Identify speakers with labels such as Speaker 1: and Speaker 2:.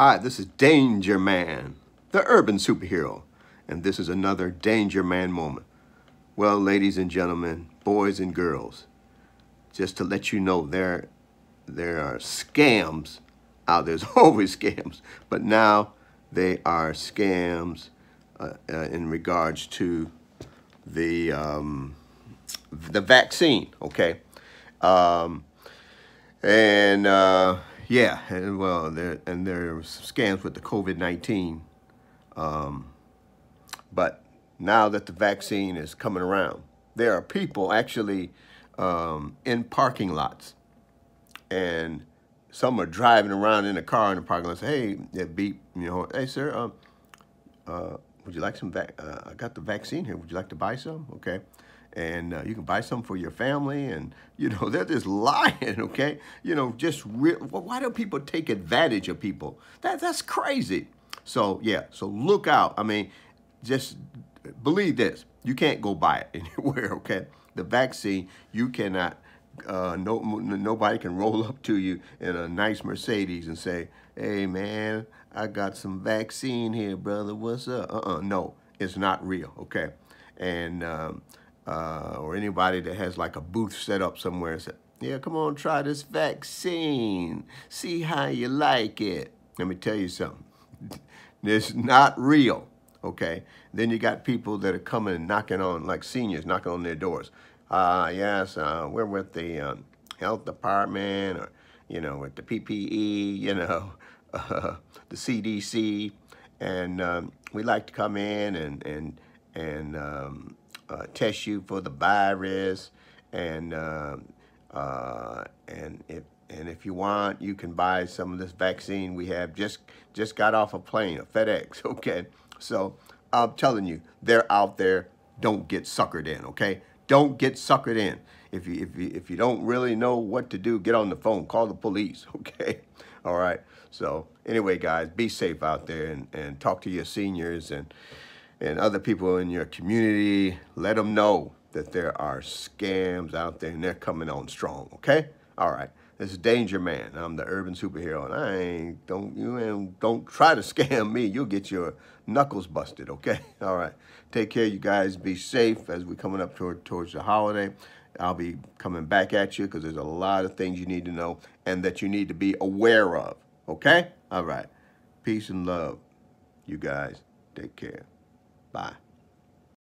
Speaker 1: Hi, this is Danger Man, the urban superhero, and this is another Danger Man moment. Well, ladies and gentlemen, boys and girls, just to let you know there, there are scams out there. There's always scams, but now they are scams uh, uh, in regards to the um, the vaccine. Okay, um, and uh, yeah, and well, there and there are scams with the COVID-19. Um, but now that the vaccine is coming around, there are people actually um, in parking lots, and some are driving around in a car in the parking lot. Say, hey, they beep, you know, hey sir, um, uh, would you like some? Uh, I got the vaccine here. Would you like to buy some? Okay and uh, you can buy some for your family and you know they're just lying okay? You know just why do people take advantage of people? That that's crazy. So yeah so look out. I mean just believe this. You can't go buy it anywhere okay? The vaccine you cannot uh, no, nobody can roll up to you in a nice Mercedes and say, hey man, I got some vaccine here, brother, what's up? Uh-uh, no, it's not real, okay? And um, uh, or anybody that has like a booth set up somewhere and say, yeah, come on, try this vaccine. See how you like it. Let me tell you something. it's not real, okay? Then you got people that are coming and knocking on, like seniors, knocking on their doors. Uh, yes, uh, we're with the um, health department or, you know, with the PPE, you know, uh, the CDC. And um, we like to come in and, and, and um, uh, test you for the virus, and uh, uh, and if and if you want, you can buy some of this vaccine we have. Just just got off a plane, a FedEx. Okay, so I'm telling you, they're out there. Don't get suckered in. Okay, don't get suckered in. If you if you if you don't really know what to do, get on the phone, call the police. Okay, all right. So anyway, guys, be safe out there and and talk to your seniors and and other people in your community, let them know that there are scams out there and they're coming on strong, okay? All right. This is Danger Man. I'm the urban superhero, and I ain't don't you ain't, don't try to scam me. You'll get your knuckles busted. Okay. All right. Take care, you guys. Be safe as we're coming up toward towards the holiday. I'll be coming back at you because there's a lot of things you need to know and that you need to be aware of. Okay. All right. Peace and love, you guys. Take care. Bye.